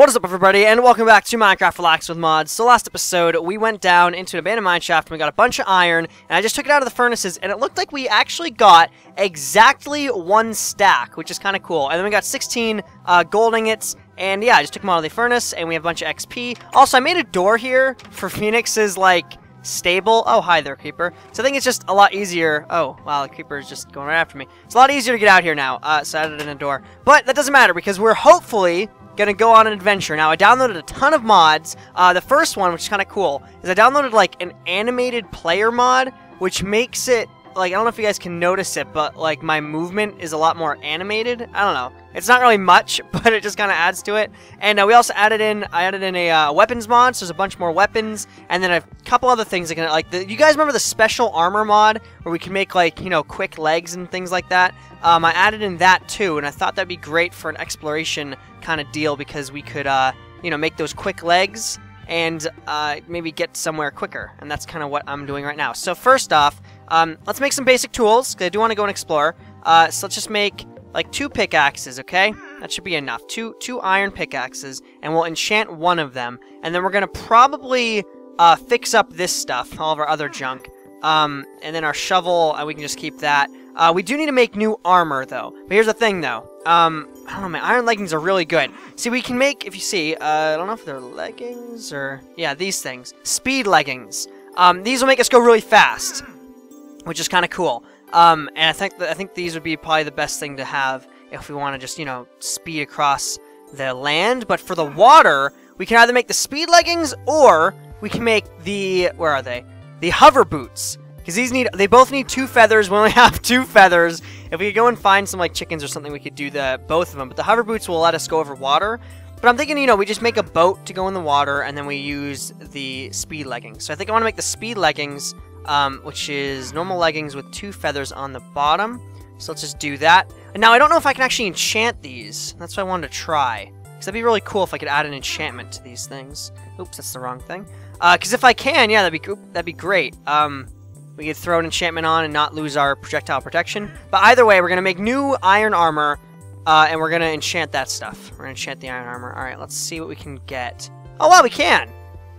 What is up everybody and welcome back to Minecraft Relax with Mods. So last episode we went down into an abandoned mine shaft and we got a bunch of iron and I just took it out of the furnaces and it looked like we actually got exactly one stack which is kind of cool. And then we got 16 uh, gold ingots and yeah I just took them out of the furnace and we have a bunch of XP. Also I made a door here for Phoenix's like stable. Oh, hi there, Creeper. So I think it's just a lot easier. Oh, wow, the Creeper is just going right after me. It's a lot easier to get out here now. Uh, so I added in a door. But that doesn't matter because we're hopefully gonna go on an adventure. Now, I downloaded a ton of mods. Uh, the first one, which is kind of cool, is I downloaded, like, an animated player mod, which makes it, like, I don't know if you guys can notice it, but, like, my movement is a lot more animated. I don't know. It's not really much, but it just kind of adds to it. And uh, we also added in, I added in a uh, weapons mod, so there's a bunch more weapons, and then a couple other things that can, like, the, you guys remember the special armor mod, where we can make, like, you know, quick legs and things like that? Um, I added in that too, and I thought that'd be great for an exploration kind of deal because we could, uh, you know, make those quick legs and uh, maybe get somewhere quicker. And that's kind of what I'm doing right now. So first off, um, let's make some basic tools because I do want to go and explore. Uh, so let's just make like two pickaxes, okay? That should be enough. Two two iron pickaxes, and we'll enchant one of them. And then we're gonna probably uh, fix up this stuff, all of our other junk. Um, and then our shovel, uh, we can just keep that. Uh, we do need to make new armor, though. But here's the thing, though. Um, I don't know, my iron leggings are really good. See, we can make, if you see, uh, I don't know if they're leggings or... Yeah, these things. Speed leggings. Um, these will make us go really fast, which is kind of cool. Um, and I think I think these would be probably the best thing to have if we want to just, you know, speed across the land. But for the water, we can either make the speed leggings or we can make the... Where are they? The hover boots. Because these need, they both need two feathers. We only have two feathers. If we could go and find some like chickens or something, we could do the both of them. But the hover boots will let us go over water. But I'm thinking, you know, we just make a boat to go in the water, and then we use the speed leggings. So I think I want to make the speed leggings, um, which is normal leggings with two feathers on the bottom. So let's just do that. And now I don't know if I can actually enchant these. That's what I wanted to try. Because that'd be really cool if I could add an enchantment to these things. Oops, that's the wrong thing. Because uh, if I can, yeah, that'd be that'd be great. Um, we could throw an enchantment on and not lose our projectile protection. But either way, we're going to make new iron armor, uh, and we're going to enchant that stuff. We're going to enchant the iron armor. All right, let's see what we can get. Oh, wow, we can.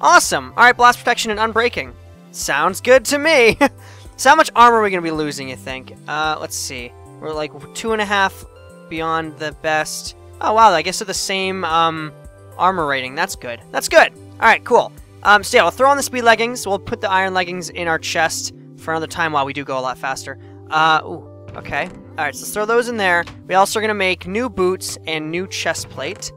Awesome. All right, blast protection and unbreaking. Sounds good to me. so how much armor are we going to be losing, you think? Uh, let's see. We're like two and a half beyond the best. Oh, wow, I guess they're the same um, armor rating. That's good. That's good. All right, cool. Um, so yeah, we'll throw on the speed leggings. We'll put the iron leggings in our chest for another time while we do go a lot faster. Uh, ooh, okay. Alright, so let's throw those in there. We also are going to make new boots and new chest plate.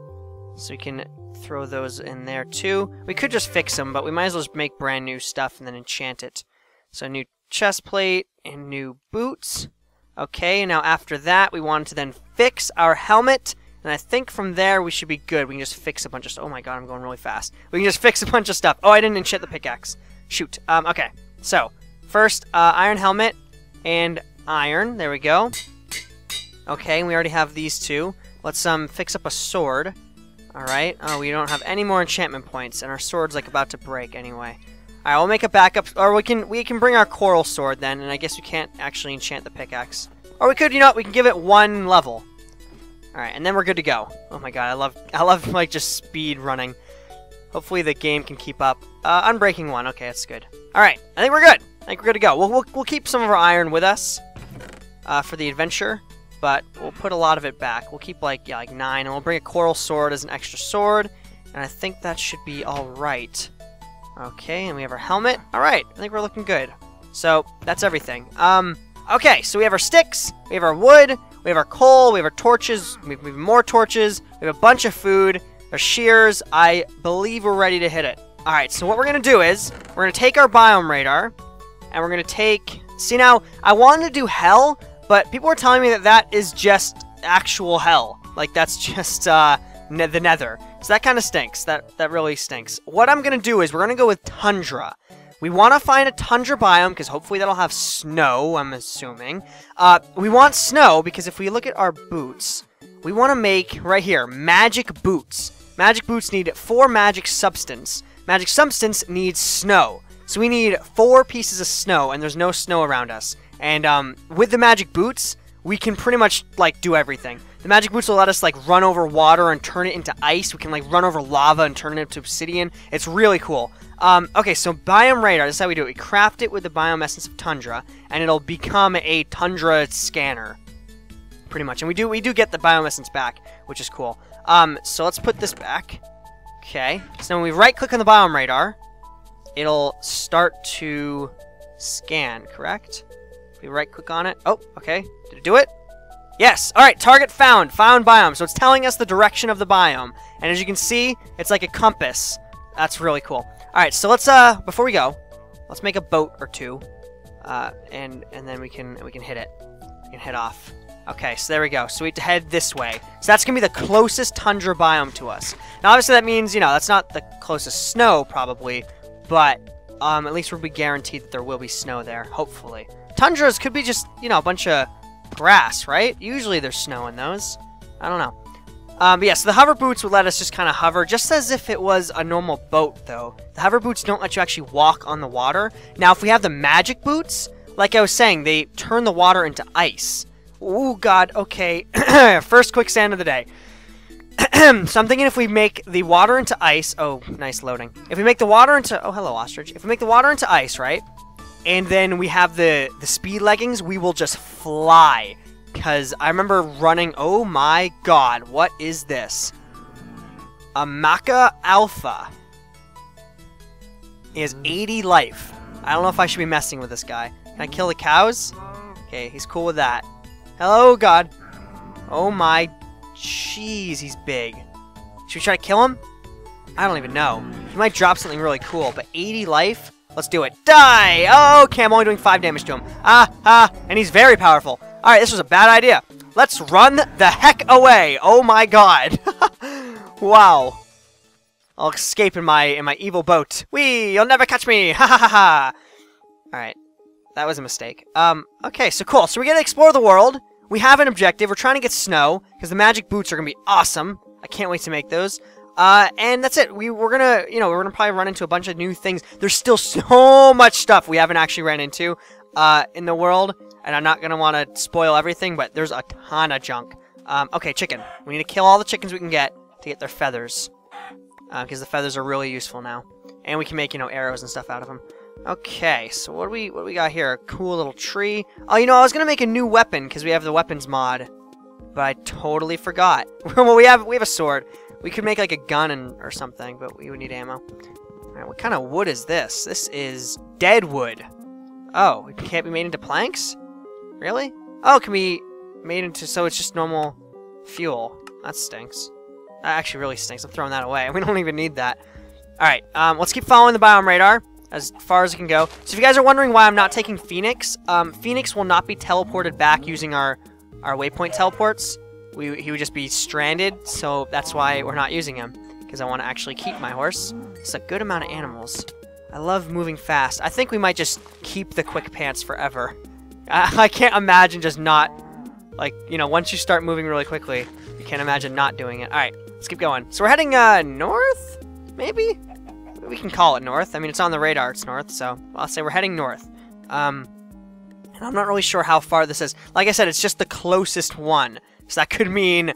So we can throw those in there too. We could just fix them, but we might as well just make brand new stuff and then enchant it. So new chest plate and new boots. Okay, now after that, we want to then fix our helmet. And I think from there we should be good. We can just fix a bunch of. Oh my god, I'm going really fast. We can just fix a bunch of stuff. Oh, I didn't enchant the pickaxe. Shoot. Um, okay. So, First, uh, iron helmet and iron. There we go. Okay, we already have these two. Let's um fix up a sword. Alright. Oh, we don't have any more enchantment points, and our sword's like about to break anyway. Alright, we'll make a backup or we can we can bring our coral sword then, and I guess we can't actually enchant the pickaxe. Or we could, you know what, we can give it one level. Alright, and then we're good to go. Oh my god, I love I love like just speed running. Hopefully the game can keep up. Uh, unbreaking one, okay, that's good. Alright, I think we're good. I think we're good to go. We'll, we'll, we'll keep some of our iron with us uh, for the adventure, but we'll put a lot of it back. We'll keep like yeah, like nine, and we'll bring a coral sword as an extra sword, and I think that should be all right. Okay, and we have our helmet. All right, I think we're looking good. So that's everything. Um, okay, so we have our sticks, we have our wood, we have our coal, we have our torches, we have, more torches, we have a bunch of food, our shears. I believe we're ready to hit it. All right, so what we're gonna do is we're gonna take our biome radar and we're to take... See, now, I wanted to do hell, but people were telling me that that is just actual hell. Like, that's just uh, ne the nether. So that kind of stinks. That, that really stinks. What I'm going to do is we're going to go with tundra. We want to find a tundra biome, because hopefully that'll have snow, I'm assuming. Uh, we want snow, because if we look at our boots, we want to make, right here, magic boots. Magic boots need four magic substance. Magic substance needs snow. So we need four pieces of snow, and there's no snow around us. And um, with the magic boots, we can pretty much like do everything. The magic boots will let us like run over water and turn it into ice. We can like run over lava and turn it into obsidian. It's really cool. Um, okay, so biome radar. This is how we do it. We craft it with the biome essence of tundra, and it'll become a tundra scanner, pretty much. And we do we do get the biome essence back, which is cool. Um, so let's put this back. Okay. So when we right click on the biome radar, it'll start to scan. Correct? We right click on it. Oh, okay. Did it do it? Yes. All right. Target found. Found biome. So it's telling us the direction of the biome. And as you can see, it's like a compass. That's really cool. All right. So let's uh before we go, let's make a boat or two, uh, and and then we can we can hit it. We can head off. Okay, so there we go. So we have to head this way. So that's going to be the closest tundra biome to us. Now, obviously, that means, you know, that's not the closest snow, probably, but um, at least we'll be guaranteed that there will be snow there, hopefully. Tundras could be just, you know, a bunch of grass, right? Usually there's snow in those. I don't know. Um, but yeah, so the hover boots would let us just kind of hover, just as if it was a normal boat, though. The hover boots don't let you actually walk on the water. Now, if we have the magic boots, like I was saying, they turn the water into ice. Oh God, okay. First quicksand of the day. so I'm thinking if we make the water into ice... Oh, nice loading. If we make the water into... Oh, hello, ostrich. If we make the water into ice, right? And then we have the, the speed leggings, we will just fly. Because I remember running... Oh my god, what is this? A Maca Alpha. He has 80 life. I don't know if I should be messing with this guy. Can I kill the cows? Okay, he's cool with that. Hello, God. Oh my... Jeez, he's big. Should we try to kill him? I don't even know. He might drop something really cool, but 80 life? Let's do it. Die! Oh, okay, I'm only doing 5 damage to him. Ah, ah, and he's very powerful. Alright, this was a bad idea. Let's run the heck away. Oh my god. wow. I'll escape in my in my evil boat. Wee! You'll never catch me! Ha ha ha ha! Alright. That was a mistake. Um, okay, so cool. So we get to explore the world. We have an objective. We're trying to get snow, because the magic boots are to be awesome. I can't wait to make those. Uh, and that's it. We, we're gonna, you know, we're gonna probably run into a bunch of new things. There's still so much stuff we haven't actually ran into, uh, in the world. And I'm not gonna want to spoil everything, but there's a ton of junk. Um, okay, chicken. We need to kill all the chickens we can get to get their feathers. Because uh, the feathers are really useful now. And we can make, you know, arrows and stuff out of them. Okay, so what do we what do we got here? A cool little tree. Oh, you know, I was gonna make a new weapon because we have the weapons mod, but I totally forgot. well, we have we have a sword. We could make like a gun and, or something, but we would need ammo. All right, what kind of wood is this? This is dead wood. Oh, it can't be made into planks? Really? Oh, it can be made into so it's just normal fuel. That stinks. That actually really stinks. I'm throwing that away. We don't even need that. All right, um, let's keep following the biome radar as far as it can go. So if you guys are wondering why I'm not taking Phoenix, um, Phoenix will not be teleported back using our, our waypoint teleports. We, he would just be stranded, so that's why we're not using him. Because I want to actually keep my horse. It's a good amount of animals. I love moving fast. I think we might just keep the quick pants forever. I, I can't imagine just not, like, you know, once you start moving really quickly, you can't imagine not doing it. Alright, let's keep going. So we're heading, uh, north? Maybe? we can call it north. I mean, it's on the radar, it's north, so I'll say we're heading north. Um, and I'm not really sure how far this is. Like I said, it's just the closest one. So that could mean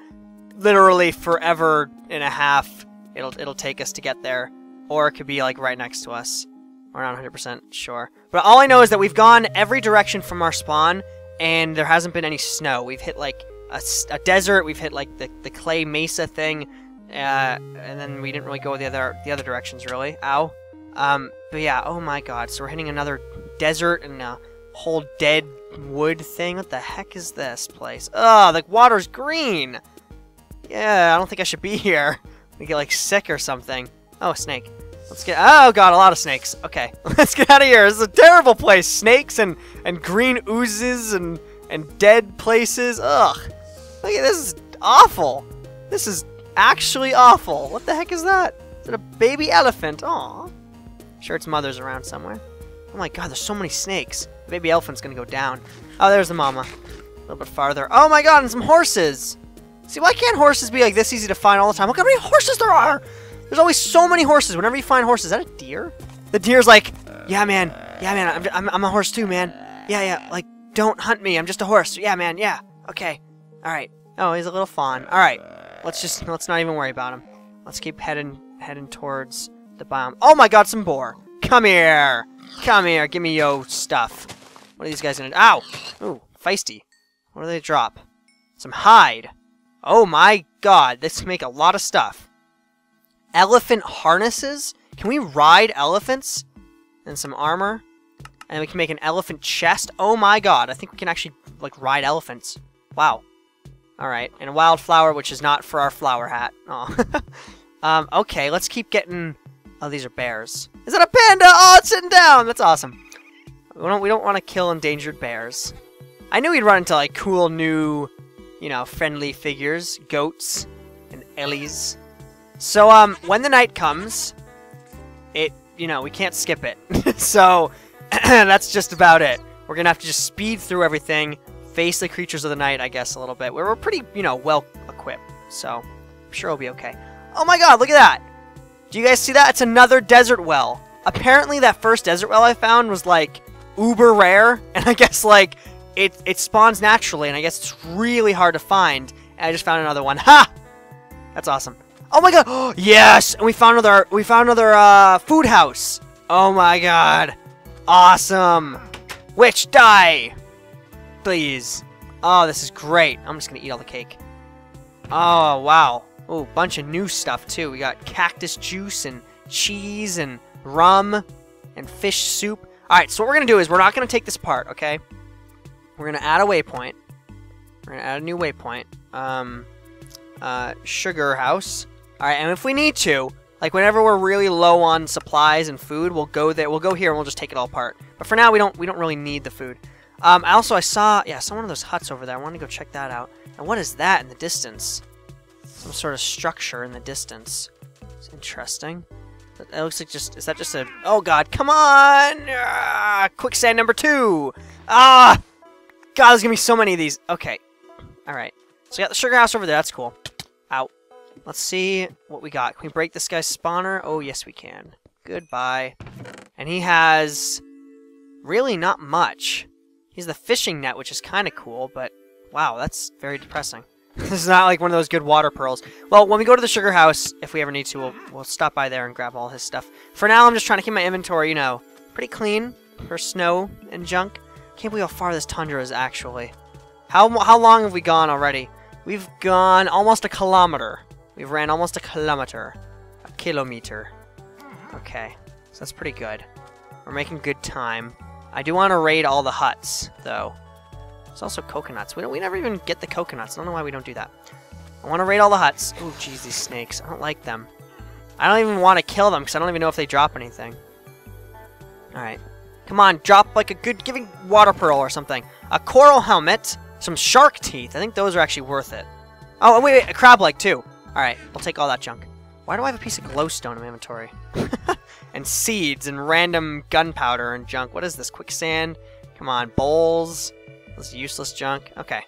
literally forever and a half it'll, it'll take us to get there. Or it could be, like, right next to us. We're not 100% sure. But all I know is that we've gone every direction from our spawn, and there hasn't been any snow. We've hit, like, a, a desert, we've hit, like, the, the clay mesa thing, uh, and then we didn't really go the other the other directions really. Ow. Um, but yeah, oh my god. So we're hitting another desert and a whole dead wood thing. What the heck is this place? Oh, the water's green. Yeah, I don't think I should be here. We get like sick or something. Oh, snake. Let's get. Oh god, a lot of snakes. Okay, let's get out of here. This is a terrible place. Snakes and and green oozes and and dead places. Ugh. Look at this. Is awful. This is actually awful. What the heck is that? Is it a baby elephant? Aw. Sure its mother's around somewhere. Oh my god, there's so many snakes. Baby elephant's gonna go down. Oh, there's the mama. A little bit farther. Oh my god, and some horses! See, why can't horses be like this easy to find all the time? Look how many horses there are! There's always so many horses. Whenever you find horses, is that a deer? The deer's like, yeah, man. Yeah, man, I'm, I'm, I'm a horse too, man. Yeah, yeah, like, don't hunt me. I'm just a horse. Yeah, man, yeah. Okay. Alright. Oh, he's a little fawn. All right, let's just let's not even worry about him. Let's keep heading heading towards the biome. Oh my God, some boar! Come here, come here, give me yo stuff. What are these guys gonna? Ow! Ooh, feisty. What do they drop? Some hide. Oh my God, this can make a lot of stuff. Elephant harnesses? Can we ride elephants? And some armor? And we can make an elephant chest? Oh my god, I think we can actually, like, ride elephants. Wow. Alright, and a wildflower, which is not for our flower hat. Oh. um, okay, let's keep getting... Oh, these are bears. Is that a panda? Oh, it's sitting down! That's awesome. We don't, we don't want to kill endangered bears. I knew we'd run into, like, cool new, you know, friendly figures. Goats and ellies. So, um, when the night comes, it, you know, we can't skip it. so, that's just about it. We're gonna have to just speed through everything, face the creatures of the night, I guess, a little bit. Where we're pretty, you know, well equipped, so I'm sure we'll be okay. Oh my god, look at that! Do you guys see that? It's another desert well. Apparently that first desert well I found was, like, uber rare, and I guess, like, it, it spawns naturally, and I guess it's really hard to find. And I just found another one. Ha! That's awesome. Oh my god! yes! And we found another, we found another, uh, food house. Oh my god. Awesome! Witch, die! Please. Oh, this is great. I'm just gonna eat all the cake. Oh, wow. Oh, bunch of new stuff, too. We got cactus juice and cheese and rum and fish soup. Alright, so what we're gonna do is we're not gonna take this part, okay? We're gonna add a waypoint. We're gonna add a new waypoint. Um, uh, sugar house. Alright, and if we need to, like whenever we're really low on supplies and food, we'll go there. We'll go here and we'll just take it all apart. But for now, we don't we don't really need the food. Um, also, I saw yeah, saw one of those huts over there. I wanted to go check that out. And what is that in the distance? Some sort of structure in the distance. It's interesting. It looks like just is that just a oh god, come on! Ah, quicksand number two. Ah, God, there's gonna be so many of these. Okay, all right. So we got the sugar house over there. That's cool. Out. Let's see what we got. Can we break this guy's spawner? Oh, yes, we can. Goodbye. And he has really not much. He's the fishing net, which is kind of cool, but wow, that's very depressing. this is not like one of those good water pearls. Well, when we go to the sugar house, if we ever need to, we'll, we'll stop by there and grab all his stuff. For now, I'm just trying to keep my inventory, you know, pretty clean for snow and junk. Can't believe how far this tundra is, actually. How, how long have we gone already? We've gone almost a kilometer. We've ran almost a kilometer. A kilometer. Okay, so that's pretty good. We're making good time. I do want to raid all the huts, though. There's also coconuts. We, don't, we never even get the coconuts. I don't know why we don't do that. I want to raid all the huts. Oh, jeez, these snakes. I don't like them. I don't even want to kill them, because I don't even know if they drop anything. Alright. Come on, drop like a good giving water pearl or something. A coral helmet. Some shark teeth. I think those are actually worth it. Oh, wait, wait, a crab leg, too. Alright, we'll take all that junk. Why do I have a piece of glowstone in my inventory? and seeds and random gunpowder and junk. What is this? Quicksand? Come on, bowls. This useless junk. Okay.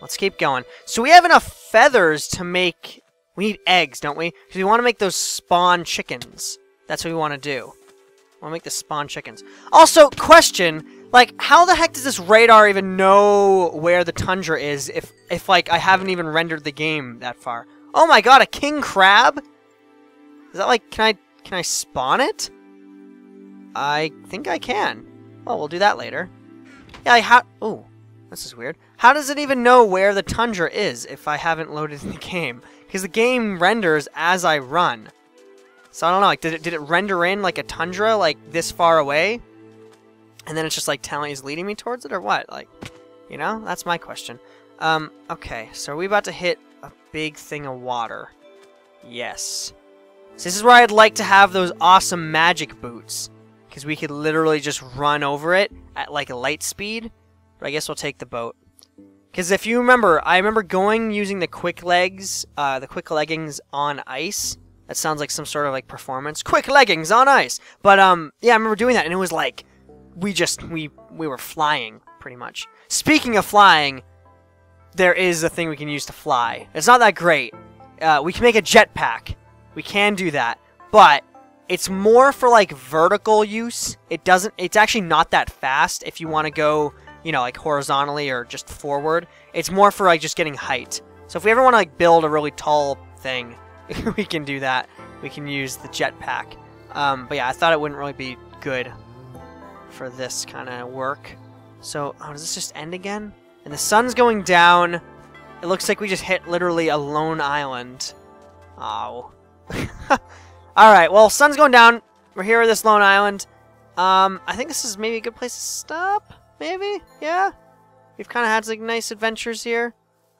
Let's keep going. So we have enough feathers to make... We need eggs, don't we? Because we want to make those spawn chickens. That's what we want to do. We want to make the spawn chickens. Also, question. Like, how the heck does this radar even know where the tundra is if, if like, I haven't even rendered the game that far? Oh my god, a king crab? Is that like, can I, can I spawn it? I think I can. Well, we'll do that later. Yeah, like how, oh, this is weird. How does it even know where the tundra is if I haven't loaded the game? Because the game renders as I run. So I don't know, like, did it, did it render in, like, a tundra, like, this far away? And then it's just, like, telling it's leading me towards it, or what? Like, you know? That's my question. Um, okay, so are we about to hit a big thing of water? Yes. So this is where I'd like to have those awesome magic boots. Because we could literally just run over it at, like, light speed. But I guess we'll take the boat. Because if you remember, I remember going using the quick legs, uh, the quick leggings on ice. That sounds like some sort of, like, performance. Quick leggings on ice! But, um, yeah, I remember doing that, and it was like, we just, we, we were flying, pretty much. Speaking of flying, there is a thing we can use to fly. It's not that great. Uh, we can make a jetpack. We can do that. But it's more for like vertical use. It doesn't it's actually not that fast if you want to go, you know, like horizontally or just forward. It's more for like just getting height. So if we ever want to like build a really tall thing, we can do that. We can use the jetpack. Um, but yeah, I thought it wouldn't really be good for this kind of work. So, oh, does this just end again? And the sun's going down. It looks like we just hit literally a lone island. Oh. Alright, well, sun's going down. We're here at this lone island. Um, I think this is maybe a good place to stop. Maybe? Yeah? We've kind of had like nice adventures here.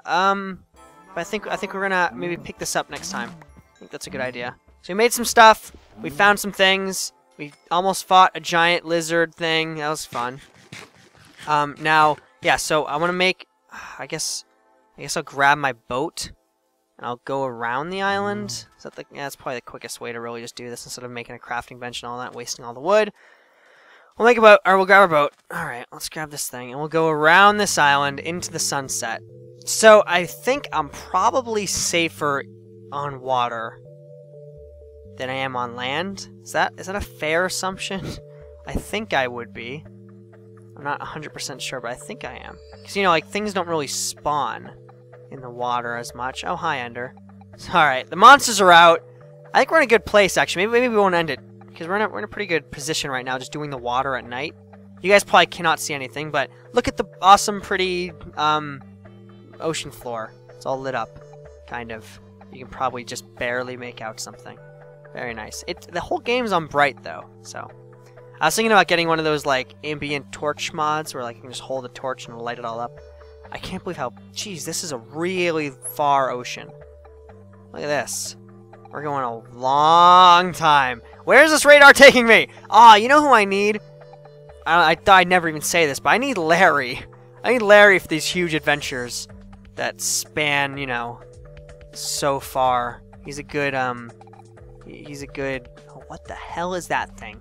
Um, but I think I think we're gonna maybe pick this up next time. I think that's a good idea. So we made some stuff. We found some things. We almost fought a giant lizard thing. That was fun. Um, now, yeah. So I want to make. I guess. I guess I'll grab my boat and I'll go around the island. Mm. Is that the, yeah, that's probably the quickest way to really just do this instead of making a crafting bench and all that, wasting all the wood. We'll make a boat, or we'll grab our boat. Alright, let's grab this thing, and we'll go around this island into the sunset. So, I think I'm probably safer on water than I am on land. Is that is that a fair assumption? I think I would be. I'm not 100% sure, but I think I am. Because, you know, like, things don't really spawn in the water as much. Oh, hi, Ender. Alright, the monsters are out. I think we're in a good place, actually. Maybe, maybe we won't end it. Because we're, in a, we're in a pretty good position right now, just doing the water at night. You guys probably cannot see anything, but look at the awesome, pretty, um, ocean floor. It's all lit up, kind of. You can probably just barely make out something. Very nice. It The whole game's on bright, though, so... I was thinking about getting one of those, like, ambient torch mods, where, like, you can just hold a torch and light it all up. I can't believe how... Geez, this is a really far ocean. Look at this. We're going a long time. Where's this radar taking me? Ah, oh, you know who I need? I, I thought I'd never even say this, but I need Larry. I need Larry for these huge adventures that span, you know, so far. He's a good, um, he's a good, oh, what the hell is that thing?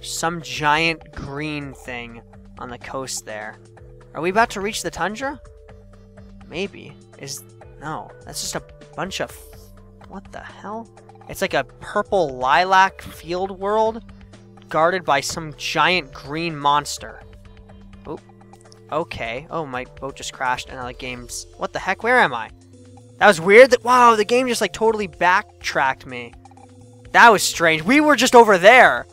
Some giant green thing on the coast there. Are we about to reach the tundra? Maybe. Is, no, that's just a bunch of, what the hell? It's like a purple lilac field world guarded by some giant green monster. Oh, okay. Oh, my boat just crashed and the game's... What the heck? Where am I? That was weird. That Wow, the game just like totally backtracked me. That was strange. We were just over there.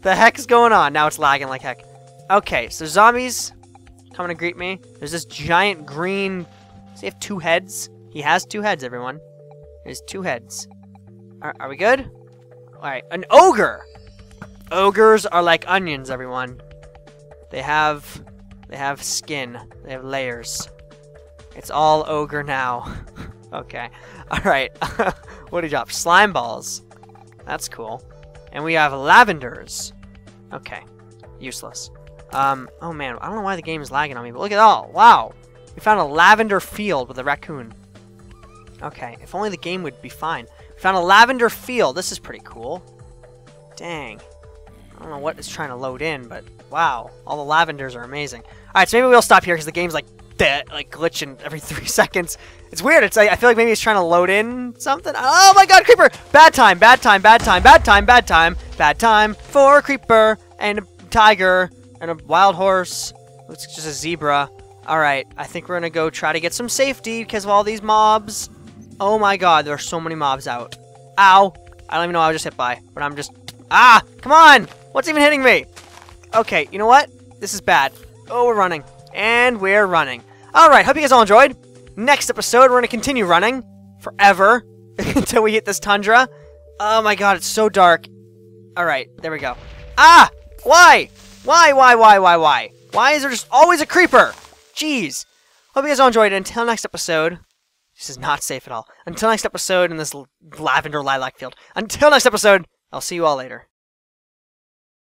The heck is going on? Now it's lagging like heck. Okay, so zombies coming to greet me. There's this giant green... Does he have two heads? He has two heads, everyone. There's two heads. Are, are we good? Alright, an ogre! Ogres are like onions, everyone. They have... They have skin. They have layers. It's all ogre now. okay. Alright. what did you drop? Slime balls. That's cool. And we have lavenders. Okay. Useless. Um, oh man, I don't know why the game is lagging on me, but look at all. Wow. We found a lavender field with a raccoon. Okay, if only the game would be fine. We found a lavender field. This is pretty cool. Dang. I don't know what it's trying to load in, but wow. All the lavenders are amazing. Alright, so maybe we'll stop here because the game's like like glitching every three seconds. It's weird. It's like, I feel like maybe it's trying to load in something. Oh my god, creeper! Bad time, bad time, bad time, bad time, bad time, bad time for creeper and tiger and a wild horse. Looks just a zebra. Alright, I think we're gonna go try to get some safety because of all these mobs. Oh my god, there are so many mobs out. Ow! I don't even know I was just hit by, but I'm just... Ah! Come on! What's even hitting me? Okay, you know what? This is bad. Oh, we're running. And we're running. Alright, hope you guys all enjoyed. Next episode, we're to continue running. Forever. until we hit this tundra. Oh my god, it's so dark. Alright, there we go. Ah! Why? Why, why, why, why, why? Why is there just always a creeper? Jeez. Hope you guys all enjoyed it. Until next episode. This is not safe at all. Until next episode in this lavender lilac field. Until next episode, I'll see you all later.